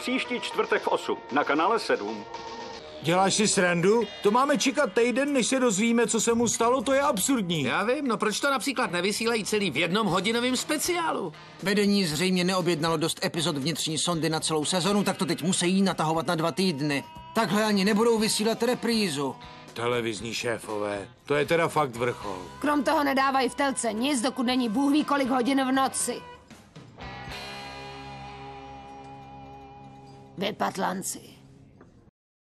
Příští čtvrtek v 8 na kanále 7. Děláš si srandu? To máme čekat týden, než se dozvíme, co se mu stalo, to je absurdní. Já vím, no proč to například nevysílají celý v jednom hodinovém speciálu? Vedení zřejmě neobjednalo dost epizod vnitřní sondy na celou sezonu, tak to teď musí natahovat na dva týdny. Takhle ani nebudou vysílat reprízu. Televizní šéfové, to je teda fakt vrchol. Krom toho nedávají v telce nic, dokud není Bůh ví kolik hodin v noci. Bed Butlanzi.